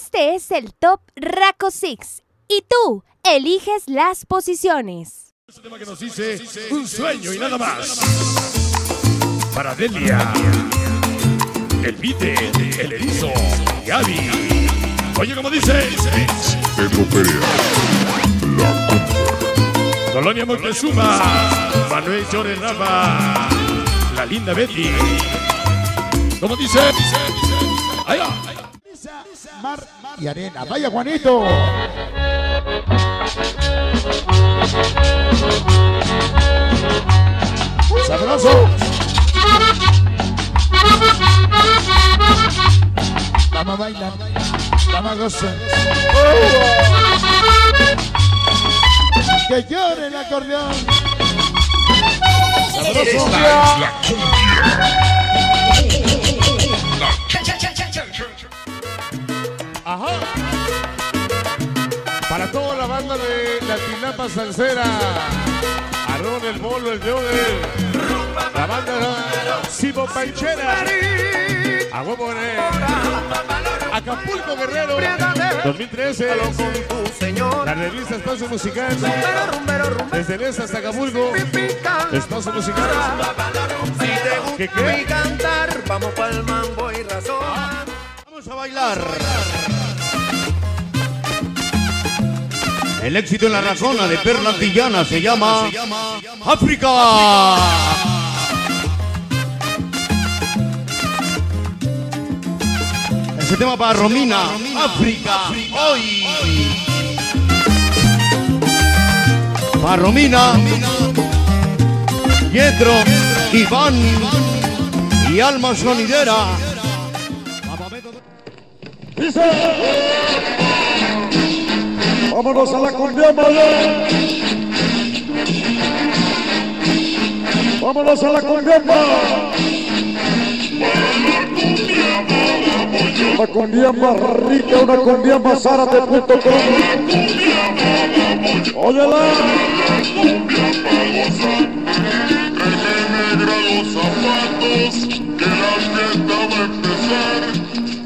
Este es el Top Raco Six y tú eliges las posiciones. Este tema que nos dice un sueño y nada más. Para Delia, el Vite, el Erizo, Gaby. Oye, como dice, Pedro Perea, Colonia Moctezuma, Manuel Chore Rafa, la linda Betty. Como dice, ahí va. Mar y arena. Vaya Juanito. Sabroso. Vamos a bailar. Vamos a gozar. Que llore el acordeón. Sabroso. Para toda la banda de la Tilapa Salsera. Arrón, el bolo, el Joder. La banda de Simo Panchera. A huevo. Acapulco Guerrero. 2013. La revista Espacio Musical. Desde Nesa hasta Acapulco. Espacio Musical. ¿Qué qué? cantar, vamos pa'l mambo y razón. Vamos a bailar. El éxito en la razona de Perla Antillana se llama África. Ese tema para Romina, África, hoy. Para Romina, Pietro, Iván y Alma Sonidera. Vámonos a la cumbia. Vámonos a la cumbia. Una cumbia más rica, una cumbia más árate.com. Óyela.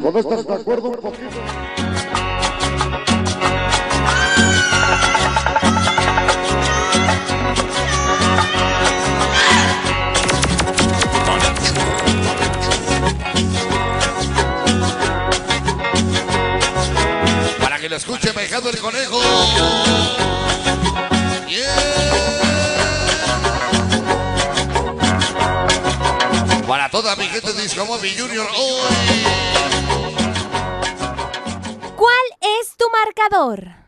¿Con estas de acuerdo? Que lo escuche Mejado el Conejo. Para toda mi gente Disco Móvil Junior hoy. ¿Cuál es tu marcador?